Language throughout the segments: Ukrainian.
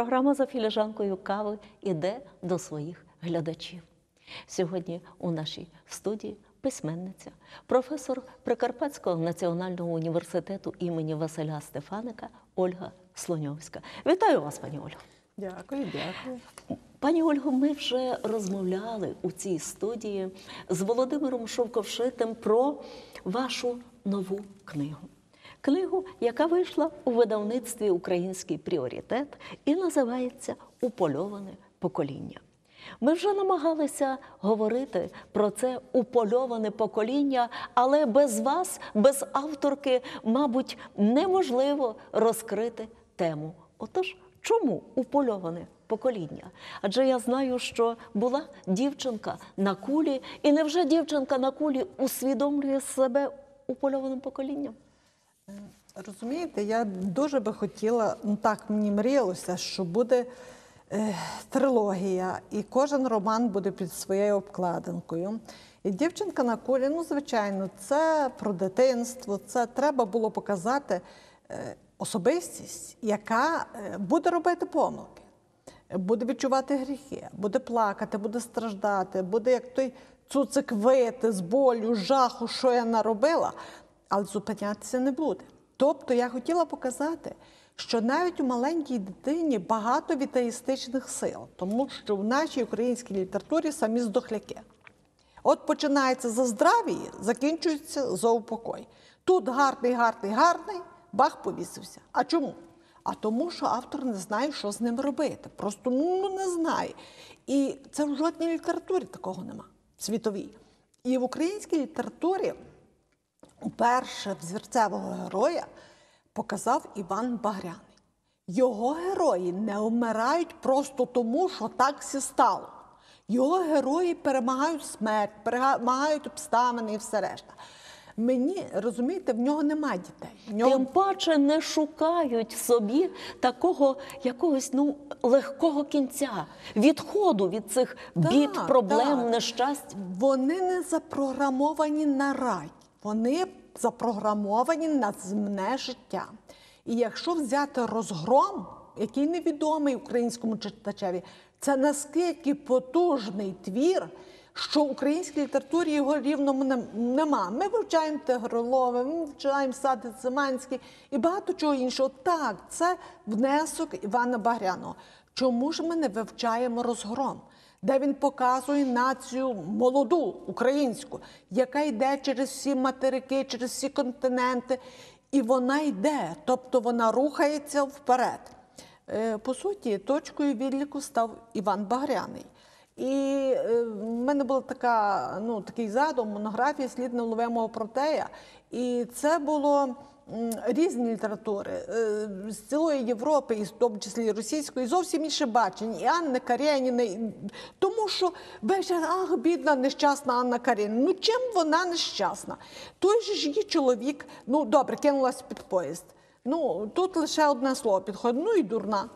програма за філіжанкою кави іде до своїх глядачів. Сьогодні у нашій студії письменниця, професор Прикарпатського національного університету імені Василя Стефаника Ольга Слоньовська. Вітаю вас, пані Ольго. Дякую, дякую. Пані Ольго, ми вже розмовляли у цій студії з Володимиром Шовковшитим про вашу нову книгу. Книгу, яка вийшла у видавництві Український пріоритет і називається Упольоване покоління. Ми вже намагалися говорити про це упольоване покоління, але без вас, без авторки, мабуть, неможливо розкрити тему. Отож, чому упольоване покоління? Адже я знаю, що була дівчинка на кулі, і невже дівчинка на кулі усвідомлює себе упольованим поколінням? Розумієте, я дуже би хотіла, ну так мені мріялося, що буде е, трилогія, і кожен роман буде під своєю обкладинкою. І дівчинка на кулі, ну, звичайно, це про дитинство, це треба було показати е, особистість, яка е, буде робити помилки, буде відчувати гріхи, буде плакати, буде страждати, буде як той цуцик вити з болю, жаху, що я наробила, але зупинятися не буде. Тобто я хотіла показати, що навіть у маленькій дитині багато вітаїстичних сил, тому що в нашій українській літературі самі здохляки. От починається за здравії, закінчується за упокой. Тут гарний, гарний, гарний, бах повісився. А чому? А тому, що автор не знає, що з ним робити. Просто ну, не знає. І це в жодній літературі такого нема, світовій. І в українській літературі уперше взірцевого героя показав Іван Багряний. Його герої не вмирають просто тому, що так всі стало. Його герої перемагають смерть, перемагають обставини і все решта. Мені розумієте, в нього немає дітей. В нього... Тим паче не шукають собі такого якогось ну легкого кінця, відходу від цих бід, Так, проблем, так. нещасть. Вони не запрограмовані на рай, вони запрограмовані на земне життя. І якщо взяти розгром, який невідомий українському читачеві, це наскільки потужний твір, що в українській літературі його рівно не- нема. Ми вивчаємо Тигролове, ми вивчаємо Сади Циманський і багато чого іншого. Так, це внесок Івана Багряного. Чому ж ми не вивчаємо розгром? Де він показує націю молоду українську, яка йде через всі материки, через всі континенти, і вона йде, тобто вона рухається вперед. Е, По суті, точкою відліку став Іван Багряний. І е, в мене була така, ну, такий задум, монографія слід невловимого протея. І це було різні літератури е, з цілої Європи, і в тому числі російської, зовсім інше бачення. І Анни Карєніни. Тому що весь ах, бідна, нещасна Анна Карєніна. Ну чим вона нещасна? Той же ж її чоловік, ну добре, кинулась під поїзд. Ну, тут лише одне слово підходить, ну і дурна.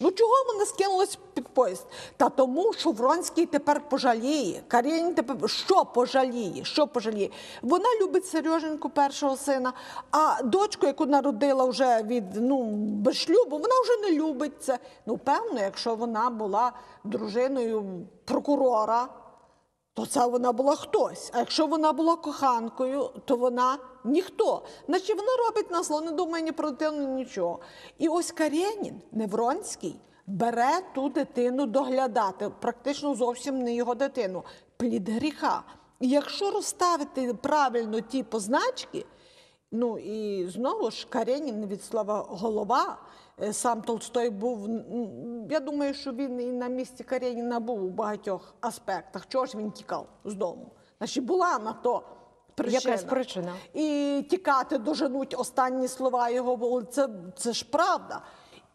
Ну чого вона скинулась під поїзд? Та тому, що Вронський тепер пожаліє. Карєнін тепер що пожаліє? Що пожаліє? Вона любить Сереженьку, першого сина, а дочку, яку народила вже від ну без шлюбу, вона вже не любить це. Ну, певно, якщо вона була дружиною прокурора, то це вона була хтось. А якщо вона була коханкою, то вона ніхто. Значить, вона робить на зло, не думає ні про дитину, нічого. І ось Карєнін, Невронський, бере ту дитину доглядати, практично зовсім не його дитину, плід гріха. І якщо розставити правильно ті позначки, Ну і знову ж Каренін від слова голова. Е, Сам Толстой був. Я думаю, що він і на місці Кареніна був у багатьох аспектах. Чого ж він тікав з дому? Значить, була на то причина. Якась причина. І тікати доженуть останні слова його бо Це, це ж правда.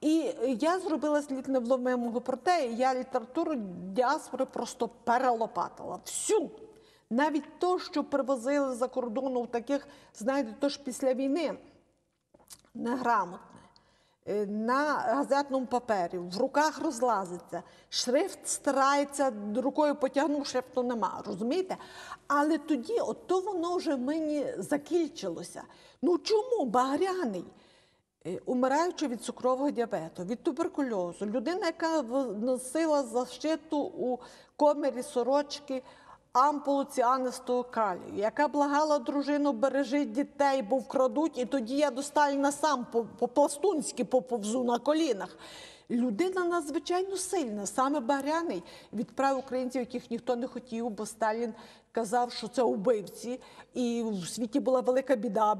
І я зробила слід невловимого про те, я літературу діаспори просто перелопатила. Всю. Навіть то, що привозили за кордону в таких, знаєте, то ж після війни неграмотне. Е, На газетному папері, в руках розлазиться, шрифт старається рукою потягнув, шрифту нема, розумієте? Але тоді, от то воно вже мені закінчилося. Ну чому Багряний? Е, Умираючи від цукрового діабету, від туберкульозу, людина, яка носила защиту у комері сорочки ампулу ціанистого калію, яка благала дружину, бережи дітей, бо вкрадуть, і тоді я до Сталіна сам по- по-пластунськи поповзу на колінах. Людина надзвичайно сильна. Саме Багряний відправив українців, яких ніхто не хотів, бо Сталін казав, що це убивці, і в світі була велика біда,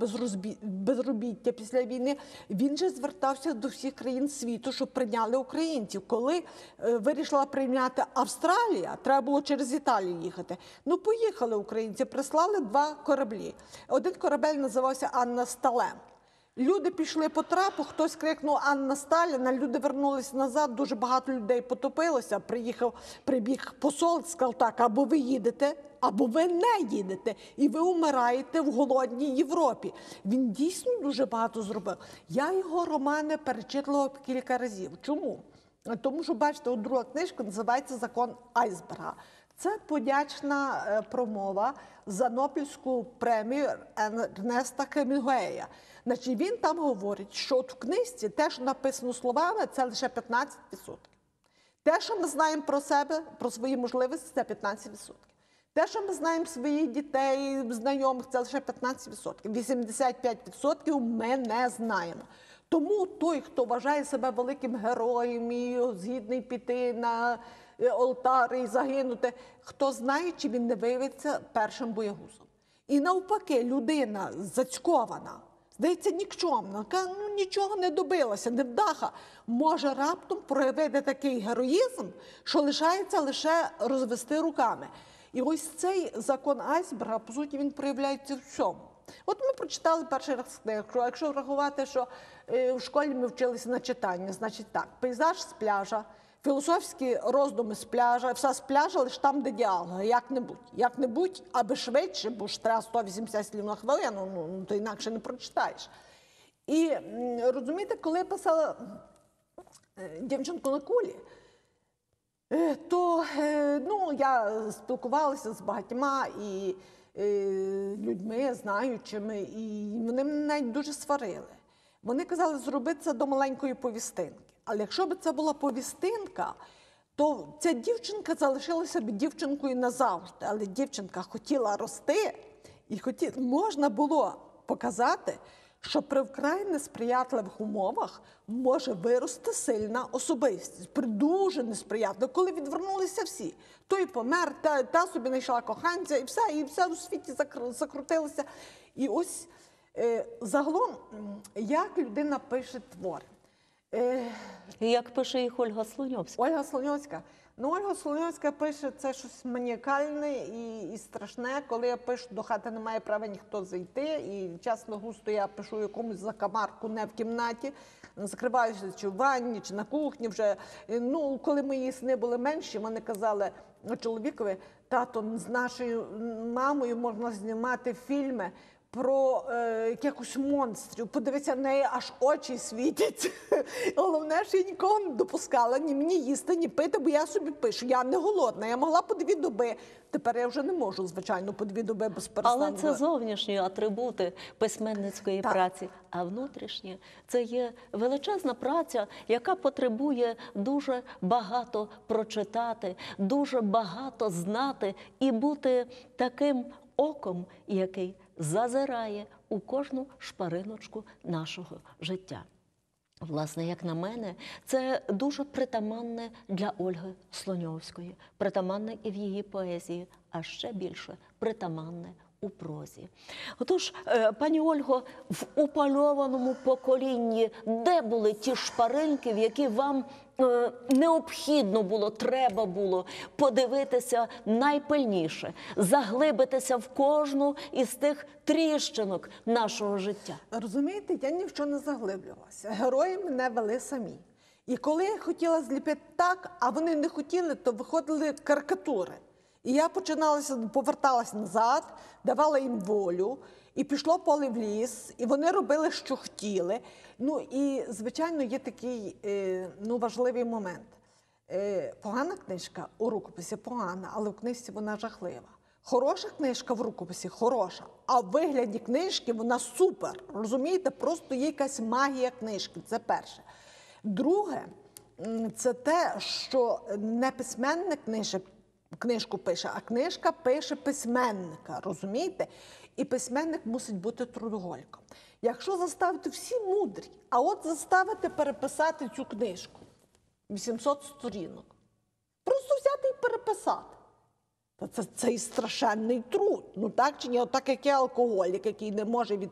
безробіття після війни. Він же звертався до всіх країн світу, щоб прийняли українців. Коли е, вирішила прийняти Австралія, треба було через Італію їхати. Ну, поїхали українці, прислали два кораблі. Один корабель називався Анна Сталем. Люди пішли по трапу, хтось крикнув Анна Сталіна, люди вернулись назад, дуже багато людей потопилося. Приїхав, прибіг посол, сказав так, або ви їдете, або ви не їдете, і ви умираєте в голодній Європі. Він дійсно дуже багато зробив. Я його романи перечитувала кілька разів. Чому? Тому що, бачите, от друга книжка називається Закон Айсберга. Це подячна е, промова за Нобелівську премію Ернеста Хемінгуея. Значить, він там говорить, що от в книжці те, що написано словами, це лише 15%. Те, що ми знаємо про себе, про свої можливості, це 15%. Те, що ми знаємо своїх дітей, знайомих, це лише 15%. 85% ми не знаємо. Тому той, хто вважає себе великим героєм і згідний піти на е, олтар і загинути, хто знає, чи він не виявиться першим боягузом. І навпаки, людина зацькована, здається, нікчомна, яка ну, нічого не добилася, невдаха, може раптом проявити такий героїзм, що лишається лише розвести руками. І ось цей закон айсберга, по суті, він проявляється в всьому. От ми прочитали перший раз книгу. Якщо врахувати, що е, в школі ми вчилися на читання, значить так: пейзаж з пляжа, філософські роздуми з пляжа, все з пляжа, лише там, де діалоги, як-небудь. Як-небудь, аби швидше, бо ж треба 180 слів на хвилину, ну, ну то інакше не прочитаєш. І розумієте, коли я писала е, дівчинку на кулі, Е, то е, ну, я спілкувалася з багатьма і е, людьми, знаючими, і вони мене навіть дуже сварили. Вони казали, зроби це до маленької повістинки. Але якщо б це була повістинка, то ця дівчинка залишилася б дівчинкою назавжди. Але дівчинка хотіла рости, і хоті... можна було показати, що при вкрай несприятливих умовах може вирости сильна особистість, при дуже несприятливих, коли відвернулися всі. Той помер, та, та собі знайшла коханця, і все, і все у світі закр- закрутилося. І ось е, загалом, як людина пише твори. Е, Як пише їх Ольга Слоньовська. Ольга Слоньовська. Ну, Ольга Слоньовська пише це щось маніакальне і, і страшне. Коли я пишу, до хати не має права ніхто зайти. І часто густо я пишу якомусь закамарку не в кімнаті, закриваюся чи в ванні, чи на кухні. Вже Е, ну, коли мої сни були менші, вони казали чоловікові, тато, з нашою мамою можна знімати фільми. Про е, якихось монстрів, подивися, в неї аж очі світять. Головне, що я нікого не допускала ні мені їсти, ні пити, бо я собі пишу. Я не голодна. Я могла по дві доби. Тепер я вже не можу, звичайно, по дві доби без перестанку. Але це зовнішні атрибути письменницької Так. праці. А внутрішні це є величезна праця, яка потребує дуже багато прочитати, дуже багато знати і бути таким оком, який зазирає у кожну шпариночку нашого життя. Власне, як на мене, це дуже притаманне для Ольги Слоньовської, притаманне і в її поезії, а ще більше притаманне у прозі. Отож, е, пані Ольго, в упальованому поколінні, де були ті шпаринки, в які вам е, необхідно було, треба було подивитися найпильніше, заглибитися в кожну із тих тріщинок нашого життя? Розумієте, я ні в що не заглиблювалася. Герої мене вели самі. І коли я хотіла зліпити так, а вони не хотіли, то виходили карикатури. І я починалася, поверталася назад, давала їм волю, і пішло поле в ліс, і вони робили, що хотіли. Ну і, звичайно, є такий е, ну, важливий момент. Е, погана книжка у рукописі погана, але в книжці вона жахлива. Хороша книжка в рукописі, хороша, а в вигляді книжки вона супер. Розумієте, просто є якась магія книжки. Це перше. Друге, це те, що не письменник книжок, книжку пише, а книжка пише письменника. Розумієте? І письменник мусить бути трудоголіком. Якщо заставити всі мудрі, а от заставити переписати цю книжку 800 сторінок, просто взяти і переписати. Та це, це і страшенний труд. Ну так чи ні? Отак як є алкоголік, який не може від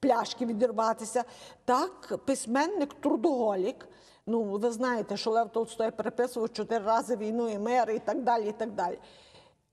пляшки відірватися. Так, письменник трудоголік. Ну, ви знаєте, що Лев Толстой переписував чотири рази війну і мир і так далі. і так далі.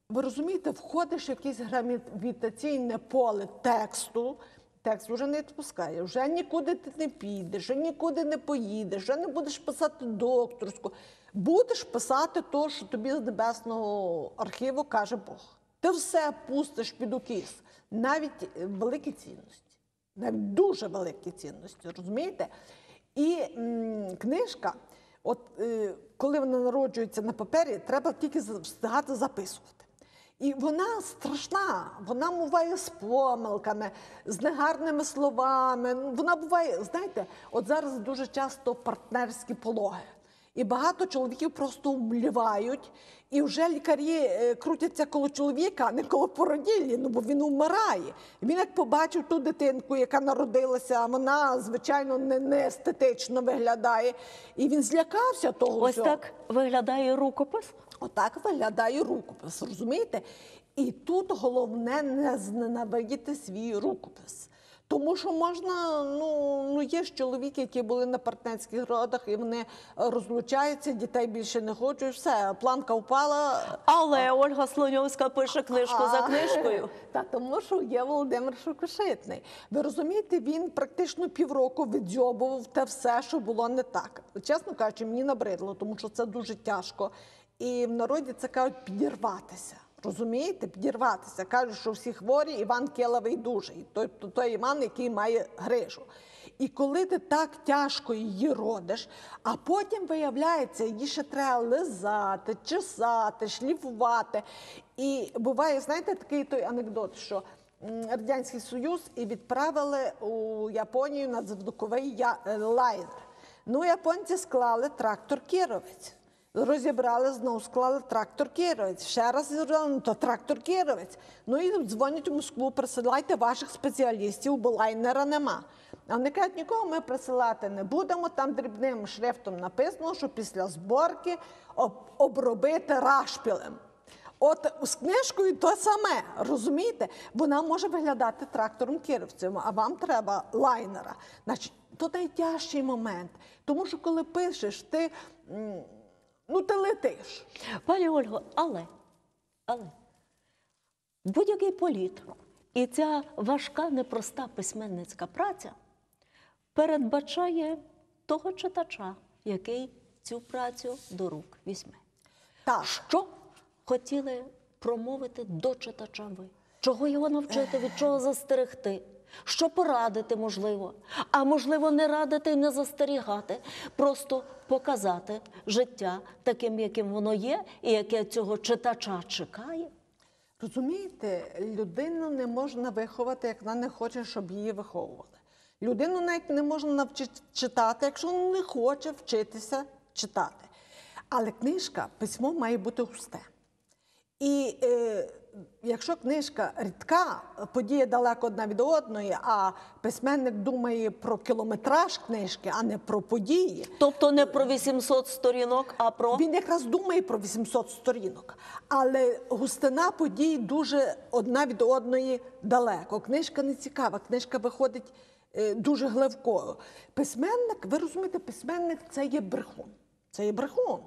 Ви розумієте, входиш в якесь гравітаційне поле тексту, текст вже не відпускає, вже нікуди ти не підеш, вже нікуди не поїдеш, вже не будеш писати докторську. Будеш писати то, що тобі з небесного архіву каже Бог. Ти все пустиш під укіс, навіть великі цінності, навіть дуже великі цінності, розумієте? І м, книжка, от е, коли вона народжується на папері, треба тільки встигати записувати. І вона страшна, вона буває з помилками, з негарними словами. Вона буває, знаєте, от зараз дуже часто партнерські пологи. І багато чоловіків просто умлівають, і вже лікарі е, крутяться коло чоловіка, а не коло породіллі, ну бо він вмирає. Він як побачив ту дитинку, яка народилася, а вона, звичайно, не, не естетично виглядає. І він злякався того. Ось всього. так виглядає рукопис. Отак виглядає рукопис, розумієте? І тут головне не зненавидіти свій рукопис. Тому що можна, ну, ну є ж чоловіки, які були на партнерських родах, і вони е, розлучаються, дітей більше не хочуть, все, планка впала. Але Ольга Слоньовська пише книжку за книжкою. Та тому, що є Володимир Шукошитний. Ви розумієте, він практично півроку відзьобував те все, що було не так. Чесно кажучи, мені набридло, тому що це дуже тяжко. І в народі це кажуть підірватися. Розумієте, підірватися. Кажуть, що всі хворі, Іван Килавий дужий, той, той, Іван, який має грижу. І коли ти так тяжко її родиш, а потім виявляється, її ще треба лизати, чесати, шліфувати. І буває, знаєте, такий той анекдот, що Радянський Союз і відправили у Японію надзвуковий е, лайнер. Ну, японці склали трактор Кіровець. Розібрали, знову склали трактор Кіровець. Ще раз зібрали, ну то трактор Кіровець. Ну і дзвонять у Москву, присилайте ваших спеціалістів, бо лайнера нема. А вони кажуть, нікого ми присилати не будемо. Там дрібним шрифтом написано, що після зборки об- обробити рашпілем. От з книжкою то саме, розумієте? Вона може виглядати трактором кіровцем, а вам треба лайнера. Значить, то найтяжчий момент. Тому що коли пишеш, ти, ну, ти летиш. Пані Ольго, але, але будь-який політ і ця важка, непроста письменницька праця передбачає того читача, який цю працю до рук візьме. Так. Що хотіли промовити до читача ви? Чого його навчити, від чого застерегти? Що порадити можливо, а можливо, не радити і не застерігати, просто показати життя таким, яким воно є, і яке цього читача чекає. Розумієте, людину не можна виховати, як вона не хоче, щоб її виховували. Людину навіть не можна навчити читати, якщо вона не хоче вчитися читати. Але книжка, письмо має бути густе. І е, якщо книжка рідка, подія далеко одна від одної, а письменник думає про кілометраж книжки, а не про події, Тобто не про 800 сторінок, а про він якраз думає про 800 сторінок, але густина подій дуже одна від одної далеко. Книжка не цікава, книжка виходить е, дуже гливкою. Письменник, ви розумієте, письменник це є брехун. Це є брехун.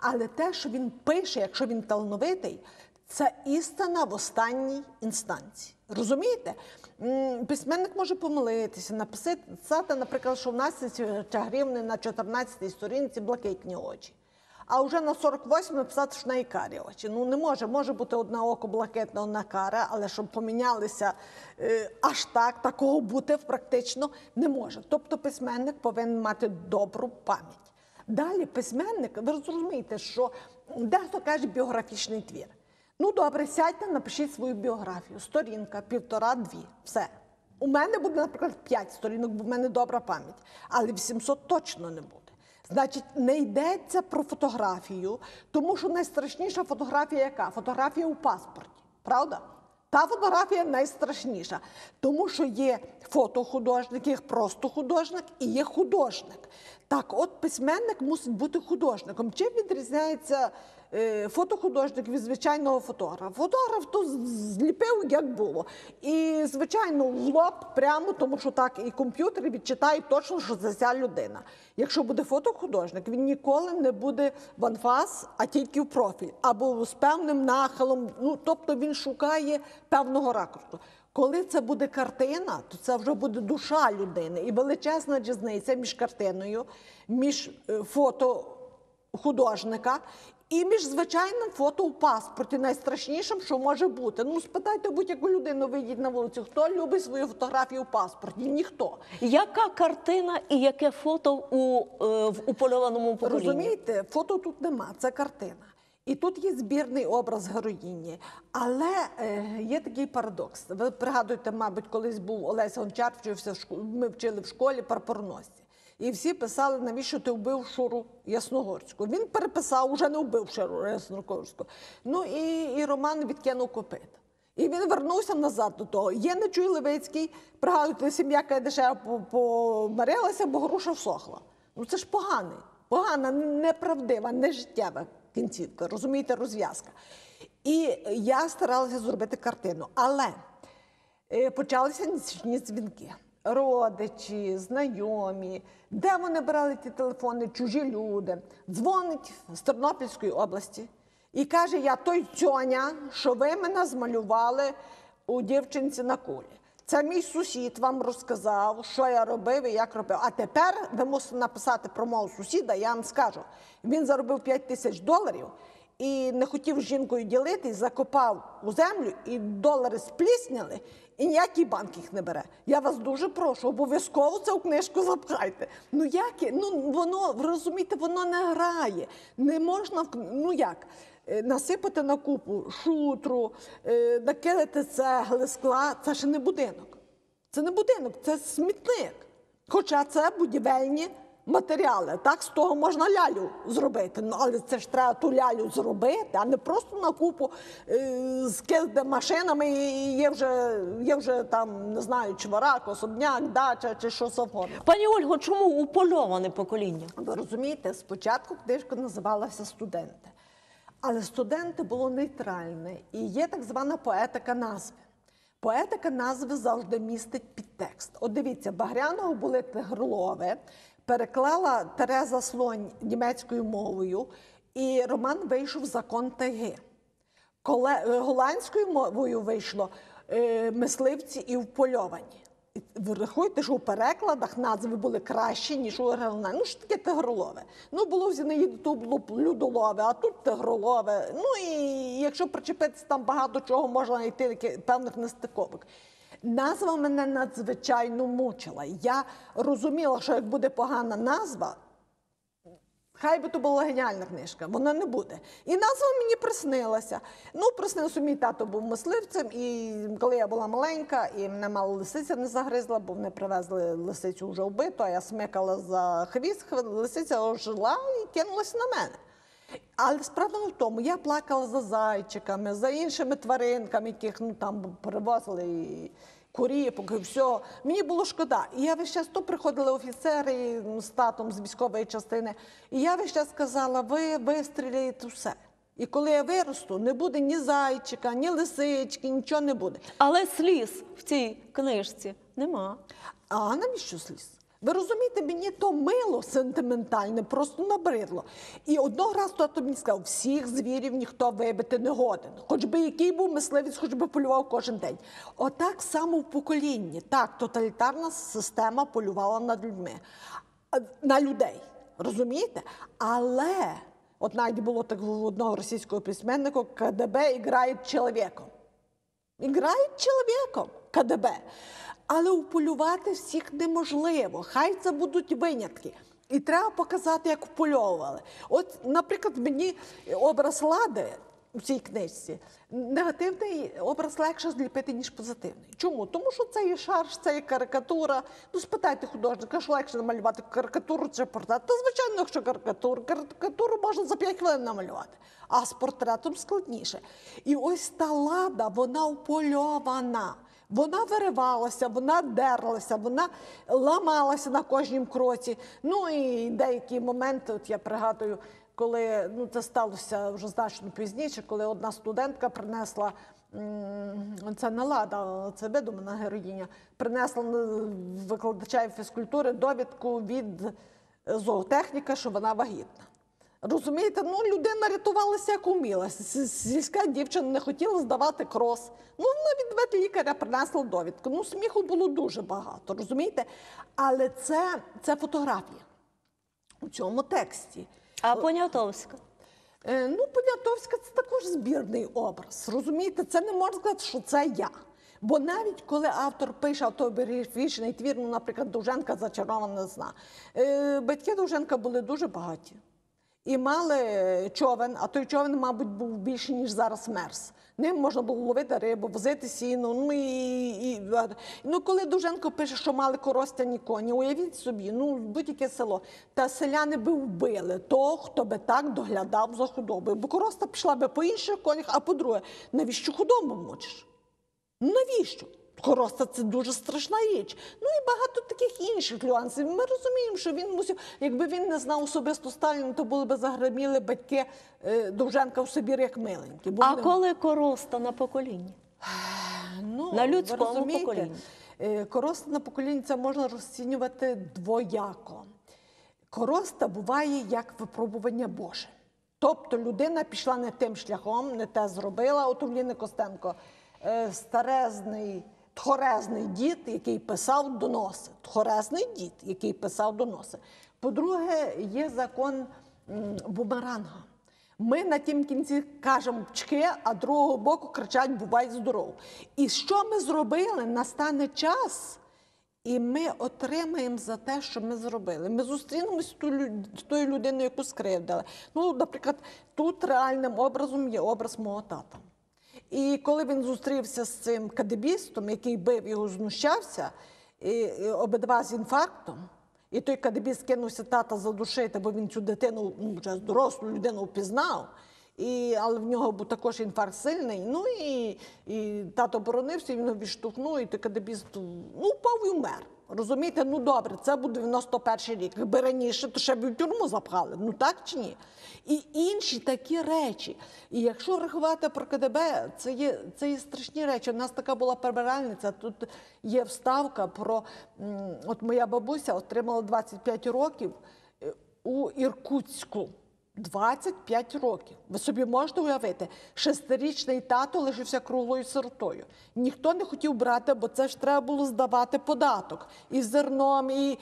Але те, що він пише, якщо він талановитий, це істина в останній інстанції. Розумієте? Письменник може помилитися, написати, наприклад, що в нас чагрівни на 14-й сторінці блакитні очі. А вже на 48 написати, що неї карі очі. Ну не може. Може бути одне око блакитне, одна кара, але щоб помінялися е, аж так, такого бути практично не може. Тобто письменник повинен мати добру пам'ять. Далі письменник, ви розумієте, що дехто каже біографічний твір. Ну, добре, сядьте, напишіть свою біографію. Сторінка, півтора-дві. Все. У мене буде, наприклад, п'ять сторінок, бо в мене добра пам'ять. Але 800 точно не буде. Значить, не йдеться про фотографію, тому що найстрашніша фотографія яка? Фотографія у паспорті. Правда? Та фотографія найстрашніша, тому що є фотохудожник, є просто художник і є художник. Так, от письменник мусить бути художником. Чим відрізняється е, фотохудожник від звичайного фотографа? Фотограф то зліпив, як було. І, звичайно, в лоб прямо, тому що так і комп'ютер відчитає точно, що це ця людина. Якщо буде фотохудожник, він ніколи не буде в анфас, а тільки в профіль, або з певним нахилом. Ну, тобто він шукає певного ракурсу. Коли це буде картина, то це вже буде душа людини. І величезна різниця між картиною, між е, фото художника і між звичайним фото у паспорті, найстрашнішим, що може бути. Ну, спитайте будь-яку людину, вийдіть на вулицю, хто любить свою фотографію у паспорті? Ніхто. Яка картина і яке фото у, е, в упольованому поколінні? Розумієте, фото тут нема, це картина. І тут є збірний образ героїні. Але е, є такий парадокс. Ви пригадуєте, мабуть, колись був Олесь Гончар, ми вчили в школі прапорносці. І всі писали, навіщо ти вбив Шуру Ясногорську. Він переписав, уже не вбив Шуру Ясногорську. Ну і, і Роман відкинув копит. І він вернувся назад до того. Є Нечуй Левицький, пригадуєте, сім'я Кайдашева по- помирилася, бо груша всохла. Ну це ж поганий, погана, неправдива, нежиттєва кінцівка, розумієте, розв'язка. І я старалася зробити картину. Але е, почалися нічні дзвінки. Родичі, знайомі, де вони брали ті телефони, чужі люди. Дзвонить з Тернопільської області і каже: Я той цьоня, що ви мене змалювали у дівчинці на кулі. Це мій сусід вам розказав, що я робив і як робив. А тепер ви мусите написати про мого сусіда, я вам скажу. Він заробив 5 тисяч доларів і не хотів з жінкою ділитись, закопав у землю, і долари сплісняли, і ніякий банк їх не бере. Я вас дуже прошу, обов'язково цю книжку запхайте. Ну як? Ну воно, ви розумієте, воно не грає. Не можна, ну як? Е, Насипати на купу шутру, е, накидати цегли, скла це ще не будинок. Це не будинок, це смітник. Хоча це будівельні матеріали. Так, з того можна лялю зробити. Ну, але це ж треба ту лялю зробити, а не просто на купу е, скидати машинами і є вже, є вже там, не знаю, чварак, особняк, дача чи що завгодно. Пані Ольго, чому упольоване покоління? Ви розумієте, спочатку книжка називалася Студенти. Але студенти було нейтральне і є так звана поетика назви. Поетика назви завжди містить підтекст. От дивіться, Багряного були Тигрлове, переклала Тереза Слонь німецькою мовою, і роман вийшов Закон тайги. Коле... Голландською мовою вийшло е, мисливці і впольовані. Ви рахуєте, що у перекладах назви були кращі, ніж у оригіналі. Ну, що таке тигролове? Ну, було в Зінаїді, то було людолове, а тут тигролове. Ну і якщо причепитися, там багато чого можна знайти певних нестиковок. Назва мене надзвичайно мучила. Я розуміла, що як буде погана назва, Хай би то була геніальна книжка, вона не буде. І назва мені приснилася. Ну, приснився, мій тато був мисливцем, і коли я була маленька, і мене мало лисиця не загризла, бо вони привезли лисицю вже вбиту, а я смикала за хвіст, лисиця ожила і кинулася на мене. Але справа не в тому, я плакала за зайчиками, за іншими тваринками, яких ну, там привозили куріпок, і все. Мені було шкода. І я весь час то приходили офіцери ну, з татом з військової частини, і я весь час казала, ви вистріляєте все. І коли я виросту, не буде ні зайчика, ні лисички, нічого не буде. Але сліз в цій книжці нема. А навіщо сліз? Ви розумієте, мені то мило сентиментальне, просто набридло. І одного разу тато мені сказав, всіх звірів ніхто вибити не годен. Хоч би який був мисливець, хоч би полював кожен день. Отак само в поколінні. Так, тоталітарна система полювала над людьми, на людей. Розумієте? Але, от навіть було так в одного російського письменника, КДБ грає чоловіком. Іграють чоловіком КДБ. Але уполювати всіх неможливо. Хай це будуть винятки. І треба показати, як впольовували. От, наприклад, мені образ лади у цій книжці. Негативний образ легше зліпити, ніж позитивний. Чому? Тому що це є шарж, це є карикатура. Ну, спитайте художника, що легше намалювати карикатуру чи портрет. Та звичайно, що карикатуру. Карикатуру можна за 5 хвилин намалювати, а з портретом складніше. І ось та лада, вона упольована. Вона виривалася, вона дерлася, вона ламалася на кожнім кроці. Ну і деякі моменти, от я пригадую, коли ну це сталося вже значно пізніше, коли одна студентка принесла. Це не лада, це видумана героїня. Принесла викладача фізкультури довідку від зоотехніка, що вона вагітна. Розумієте, ну людина рятувалася як уміла. Сільська дівчина не хотіла здавати крос. Ну, вона від ветлікаря принесла довідку. Ну, сміху було дуже багато, розумієте? Але це, це фотографія у цьому тексті. А Понятовська? Е, Ну, Понятовська це також збірний образ. Розумієте, це не можна сказати, що це я. Бо навіть коли автор пише автобіографічний твір, ну, наприклад, Довженка зачарована зна, е, батьки Довженка були дуже багаті. І мали човен, а той човен, мабуть, був більше, ніж зараз мерз. Ним можна було ловити рибу, возити сіно. Ну, і, і, ну коли Довженко пише, що мали коростяні коні, уявіть собі, ну будь-яке село. Та селяни би вбили того, хто би так доглядав за худобою. Бо короста пішла би по інших конях, а по-друге, навіщо худобу мочиш? Ну, Навіщо? Короста це дуже страшна річ. Ну і багато таких інших нюансів. Ми розуміємо, що він мусив, якби він не знав особисто Сталіна, то були б загреміли батьки е, Довженка в Сибір як миленькі. Бо А вони- коли короста на поколінні? ну, на людському поколінні? е, Короста на покоління це можна розцінювати двояко. Короста буває як випробування Боже. Тобто людина пішла не тим шляхом, не те зробила. От у Ліни Костенко е, старезний, тхорезний дід, який писав доноси. Тхорезний дід, який писав доноси. По-друге, є закон бумеранга. Ми на тім кінці кажемо чки, а другого боку кричать Бувай здоров. І що ми зробили? Настане час, і ми отримаємо за те, що ми зробили. Ми зустрінемося з ту лю- з тою людиною, яку скривдили. Ну, наприклад, тут реальним образом є образ мого тата. І коли він зустрівся з цим кадебістом, який бив його, знущався, і, і обидва з інфарктом, і той кадебіст кинувся тата задушити, бо він цю дитину, ну, вже дорослу людину впізнав. І, але в нього був також інфаркт сильний. Ну і, і тато боронився, він його відштовхнув, і той кадебіст ну, впав і вмер. Розумієте, ну добре, це був 91 рік. Якби раніше, то ще б і в тюрму запхали. Ну так чи ні? І інші такі речі. І якщо рахувати про КДБ, це є, це є страшні речі. У нас така була прибиральниця. Тут є вставка про от моя бабуся отримала 25 років е, у Іркутську. 25 років. Ви собі можете уявити, шестирічний тато лишився круглою сиротою. Ніхто не хотів брати, бо це ж треба було здавати податок. І зерном, і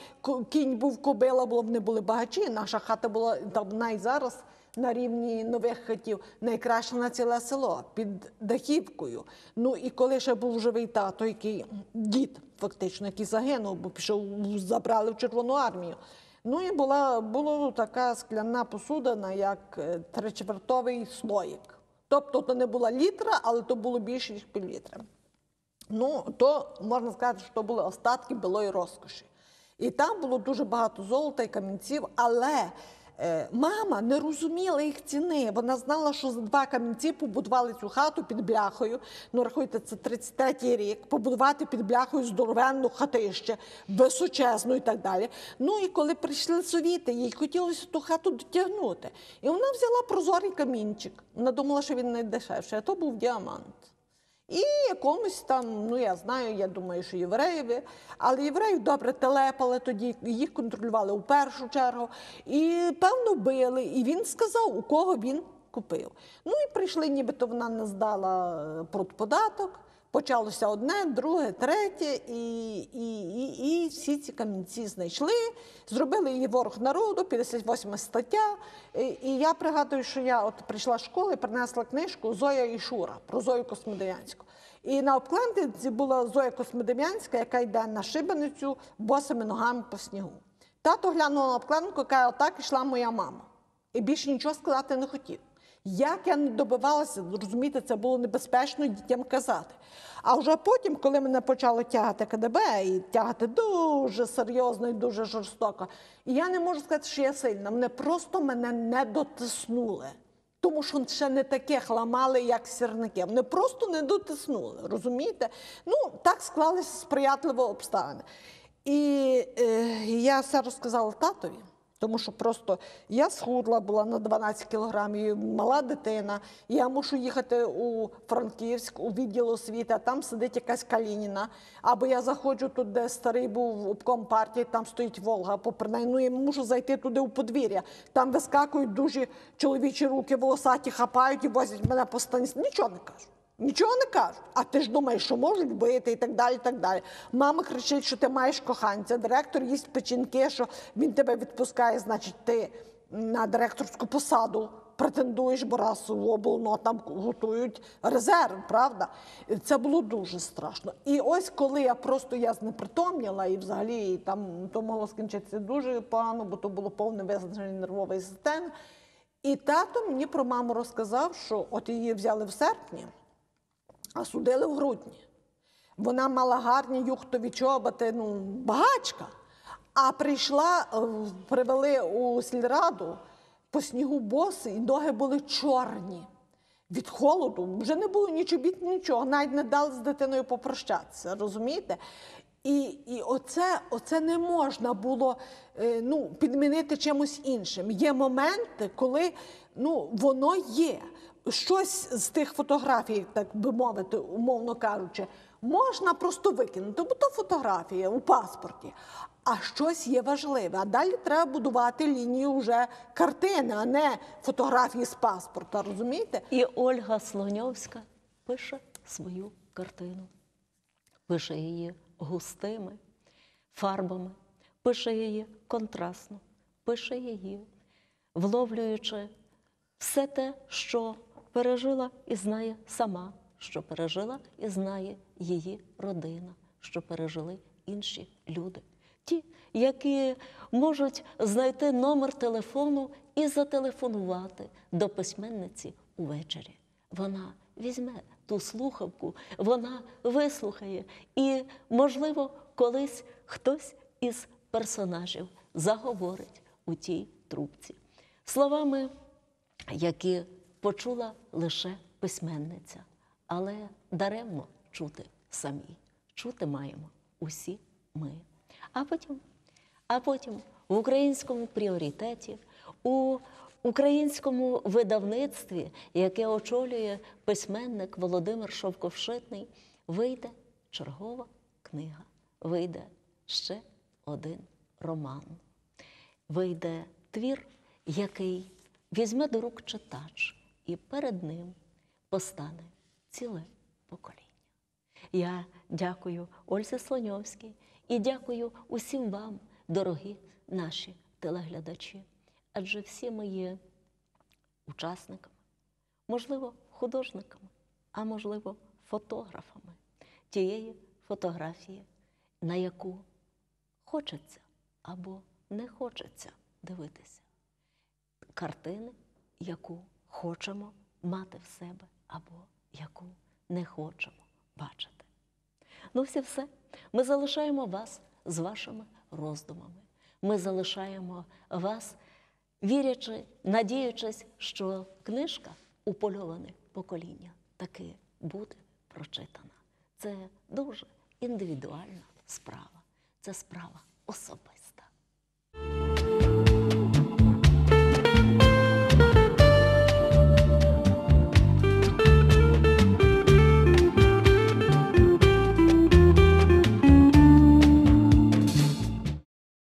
кінь був кобила, бо вони були багачі. Наша хата була там вона і зараз на рівні нових хатів, найкраще на ціле село під дахівкою. Ну і коли ще був живий тато, який дід, фактично, який загинув, бо пішов, забрали в Червону армію. Ну і була була така скляна посудина, як е, тричвертовий слоїк. Тобто то не була літра, але то було більше, ніж півлітра. Ну, то можна сказати, що були остатки білої розкоші. І там було дуже багато золота і камінців, але мама не розуміла їх ціни. Вона знала, що за два камінці побудували цю хату під бляхою. Ну, рахуйте, це 33-й рік, побудувати під бляхою здоровенну хатище, височезну і так далі. Ну і коли прийшли совіти, їй хотілося ту хату дотягнути. І вона взяла прозорий камінчик. Вона думала, що він найдешевший, а то був діамант. І якомусь там, ну я знаю, я думаю, що євреєві, але євреїв добре телепали тоді, їх контролювали у першу чергу. І певно били. І він сказав, у кого він купив. Ну і прийшли, нібито вона не здала е, продподаток. Почалося одне, друге, третє, і, і, і, і всі ці камінці знайшли, зробили її ворог народу, 58 стаття. І, і я пригадую, що я от прийшла з школи, принесла книжку Зоя і Шура про Зою Космодем'янську. І на обкладинці була Зоя Космодем'янська, яка йде на шибеницю босими ногами по снігу. Тато глянув на обкладинку каже, отак ішла моя мама. І більше нічого сказати не хотів. Як я не добивалася, розумієте, це було небезпечно дітям казати. А вже потім, коли мене почало тягати КДБ і тягати дуже серйозно і дуже жорстоко, і я не можу сказати, що я сильна. Мене просто мене не дотиснули. Тому що ще не таких ламали, як сірники. Вони просто не дотиснули, розумієте? Ну, так склалися сприятливо обставини. І е, я все розказала татові, тому що просто я схудла була на 12 кілограмів, мала дитина. Я мушу їхати у Франківськ, у відділ освіти, а там сидить якась Калініна. Або я заходжу туди, де старий був обком партії, там стоїть Волга, попри. Ну, я мушу зайти туди у подвір'я. Там вискакують дуже чоловічі руки, волосаті хапають і возять мене по стані. Нічого не кажу. Нічого не кажуть. А ти ж думаєш, що можуть бити і так далі. так далі. Мама кричить, що ти маєш коханця. Директор їсть печінки, що він тебе відпускає, значить, ти на директорську посаду претендуєш, бо раз в облно там готують резерв, правда? Це було дуже страшно. І ось коли я просто я знепритомніла, і взагалі там то могло скінчитися дуже погано, бо то було повне виснаження нервової системи. І тато мені про маму розказав, що от її взяли в серпні а судили в грудні. Вона мала гарні юхтові чоботи, ну, багачка. А прийшла, е, привели у сільраду по снігу боси, і ноги були чорні. Від холоду вже не було ні чобіт, нічого, навіть не дали з дитиною попрощатися, розумієте? І, і оце, оце не можна було е, ну, підмінити чимось іншим. Є моменти, коли ну, воно є. Щось з тих фотографій, так би мовити, умовно кажучи, можна просто викинути, бо то фотографія у паспорті. А щось є важливе. А далі треба будувати лінію вже картини, а не фотографії з паспорта. Розумієте? І Ольга Слоньовська пише свою картину, пише її густими фарбами, пише її контрастно, пише її, вловлюючи все те, що пережила і знає сама, що пережила і знає її родина, що пережили інші люди. Ті, які можуть знайти номер телефону і зателефонувати до письменниці увечері. Вона візьме ту слухавку, вона вислухає, і, можливо, колись хтось із персонажів заговорить у тій трубці. Словами, які почула лише письменниця, але даремно чути самі. Чути маємо усі ми. А потім, а потім в українському пріоритеті, у українському видавництві, яке очолює письменник Володимир Шовковшитний, вийде чергова книга, вийде ще один роман. Вийде твір, який візьме до рук читач, і перед ним постане ціле покоління. Я дякую Ользі Слоньовській і дякую усім вам, дорогі наші телеглядачі. Адже всі ми є учасниками, можливо, художниками, а можливо, фотографами тієї фотографії, на яку хочеться або не хочеться дивитися. Картини, яку хочемо мати в себе або яку не хочемо бачити. Ну, все все. Ми залишаємо вас з вашими роздумами. Ми залишаємо вас, вірячи, надіючись, що книжка Упольоване покоління таки буде прочитана. Це дуже індивідуальна справа. Це справа особиста.